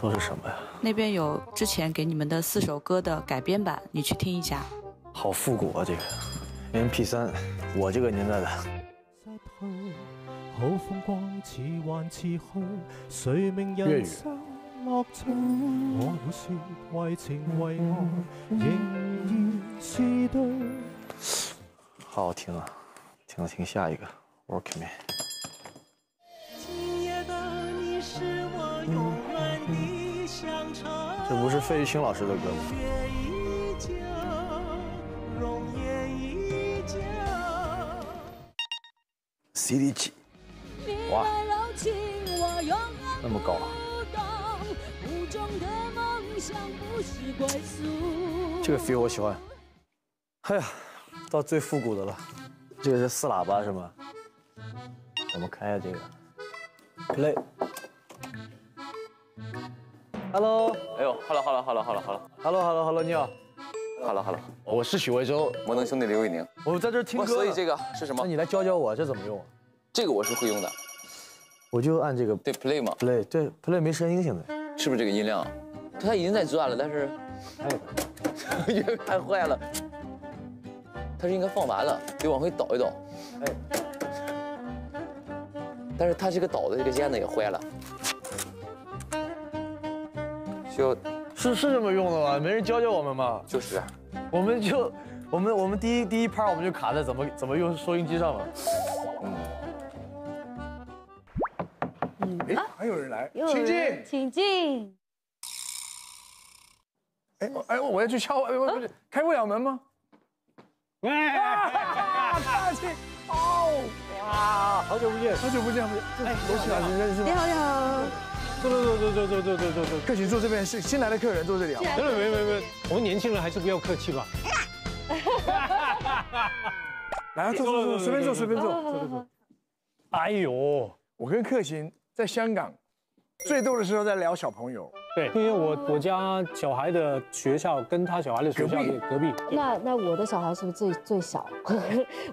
都是什么呀？那边有之前给你们的四首歌的改编版你去听一下。好复古啊这个。Mp 三我这个年代的。好风光幻谁明语好好听啊听了听下一个。Ok 没今夜的你是这不是费玉清老师的歌吗？CD 几？哇，那么高啊！这个 feel 我喜欢。哎呀，到最复古的了，这个是四喇叭是吗？我们看一下这个，play。Hello，哎呦，Hello，Hello，Hello，Hello，Hello，Hello，Hello，你好，Hello，Hello，我是许魏洲，摩登兄弟刘伟宁，我在这听歌，所以这个是什么？那你来教教我，这怎么用？这个我是会用的，我就按这个对 Play 嘛，Play，对 Play 没声音现在，是不是这个音量？它已经在转了，但是，哎，太坏了，它是应该放完了，得往回倒一倒，哎，但是它这个倒的这个键呢也坏了。就是是这么用的吗？没人教教我们吗？就是，我们就我们我们第一第一拍我们就卡在怎么怎么用收音机上了。嗯，哎，还有人来，请进，请进。哎哎，我要去敲，哎不是开不了门吗？哇，大气，哦，哇，好久不见，好久不见，哎，罗琦老师认识吗？你好，你好。坐坐坐坐坐坐坐坐坐，客气坐这边是新来的客人坐这里啊。没没没没，我们年轻人还是不要客气吧。来，坐坐坐，随便坐随便坐，坐坐。哎呦，我跟克勤在香港最多的时候在聊小朋友。对，因为我我家小孩的学校跟他小孩的学校隔壁。那那我的小孩是不是最最小？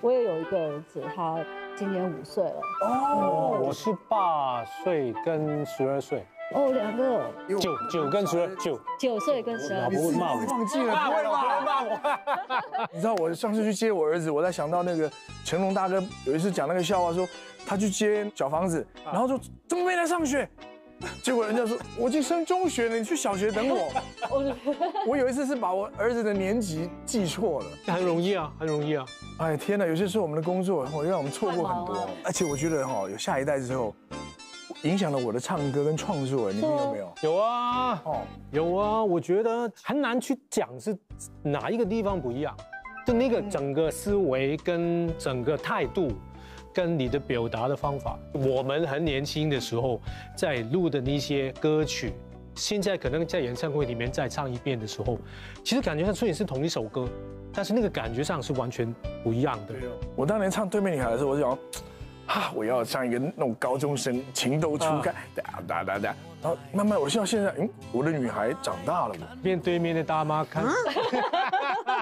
我也有一个儿子，他。今年五岁了。哦，我是八岁跟十二岁哦，两个九九跟十二九。九岁跟十二，不会骂我，忘记了，不会骂我。你知道我上次去接我儿子，我在想到那个成龙大哥有一次讲那个笑话，说他去接小房子，然后说怎么没来上学？结果人家说我已经升中学了，你去小学等我。我有一次是把我儿子的年级记错了，很容易啊，很容易啊。哎天哪，有些时候我们的工作会让我们错过很多，而且我觉得哈，有下一代之后，影响了我的唱歌跟创作，你们有没有？有啊，哦，有啊，我觉得很难去讲是哪一个地方不一样，就那个整个思维跟整个态度。跟你的表达的方法，我们很年轻的时候在录的那些歌曲，现在可能在演唱会里面再唱一遍的时候，其实感觉上虽然是同一首歌，但是那个感觉上是完全不一样的。我当年唱《对面女孩》的时候，我就想。啊！我要像一个那种高中生，情窦初开，哒哒哒哒。然后慢慢，我像现在，嗯，我的女孩长大了嘛，面对面的大妈看，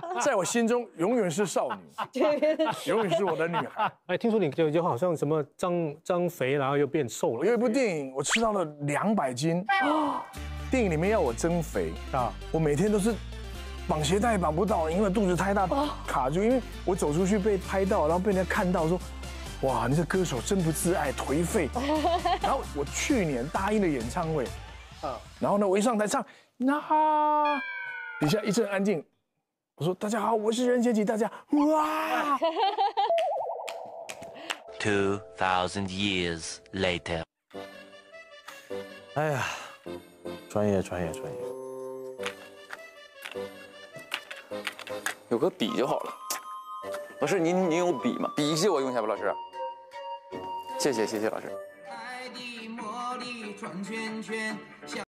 在我心中永远是少女，永远是我的女孩。哎，听说你就就好像什么增增肥，然后又变瘦了。有一部电影，我吃到了两百斤。电影里面要我增肥啊，我每天都是绑鞋带绑不到，因为肚子太大卡住。因为我走出去被拍到，然后被人家看到说。哇，你这歌手真不自爱，颓废。然后我去年答应了演唱会，啊，然后呢，我一上台唱，那底下一阵安静。我说大家好，我是任贤齐，大家哇。Two thousand years later。哎呀，专业专业专业。有个笔就好了。老师，您您有笔吗？笔借我用一下吧，老师。谢谢谢谢老师。